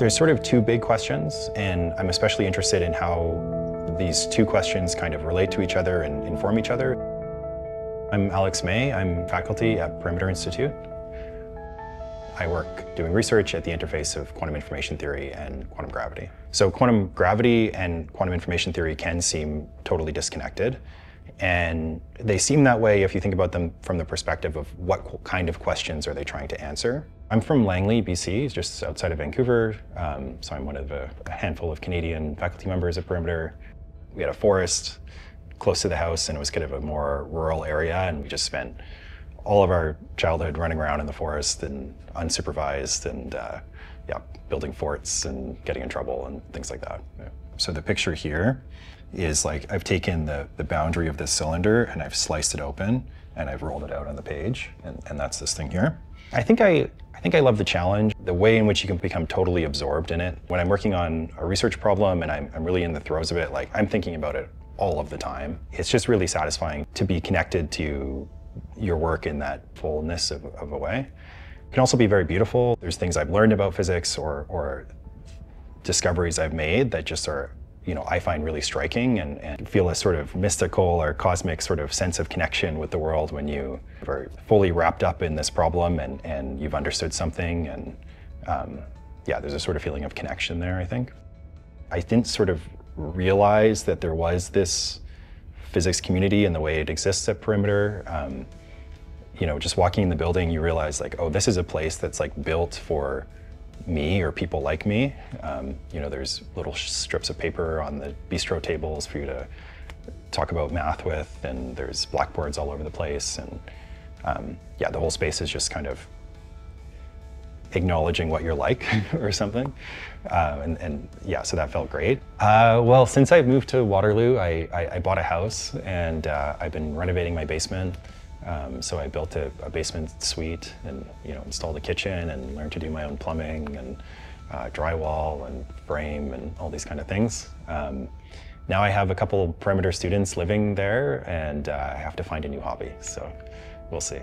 There's sort of two big questions, and I'm especially interested in how these two questions kind of relate to each other and inform each other. I'm Alex May. I'm faculty at Perimeter Institute. I work doing research at the interface of quantum information theory and quantum gravity. So quantum gravity and quantum information theory can seem totally disconnected. And they seem that way if you think about them from the perspective of what kind of questions are they trying to answer. I'm from Langley, BC, just outside of Vancouver. Um, so I'm one of a, a handful of Canadian faculty members at Perimeter. We had a forest close to the house and it was kind of a more rural area and we just spent all of our childhood running around in the forest and unsupervised and uh, yeah, building forts and getting in trouble and things like that. Yeah. So the picture here is like I've taken the, the boundary of this cylinder and I've sliced it open and I've rolled it out on the page and, and that's this thing here. I think I, I think I love the challenge, the way in which you can become totally absorbed in it. When I'm working on a research problem and I'm, I'm really in the throes of it, like I'm thinking about it all of the time. It's just really satisfying to be connected to your work in that fullness of, of a way. It can also be very beautiful. There's things I've learned about physics or, or discoveries I've made that just are you know, I find really striking and, and, feel a sort of mystical or cosmic sort of sense of connection with the world when you are fully wrapped up in this problem and, and you've understood something. And um, yeah, there's a sort of feeling of connection there, I think. I didn't sort of realize that there was this physics community and the way it exists at Perimeter. Um, you know, just walking in the building, you realize like, oh, this is a place that's like built for me or people like me. Um, you know, there's little strips of paper on the bistro tables for you to talk about math with, and there's blackboards all over the place. And um, yeah, the whole space is just kind of acknowledging what you're like or something. Uh, and, and, yeah, so that felt great. Uh, well, since I've moved to Waterloo, I, I, I bought a house and uh, I've been renovating my basement. Um, so I built a, a, basement suite and you know installed a kitchen and learned to do my own plumbing and uh, drywall and frame and all these kind of things. Um, now I have a couple perimeter students living there and uh, I have to find a new hobby, so we'll see.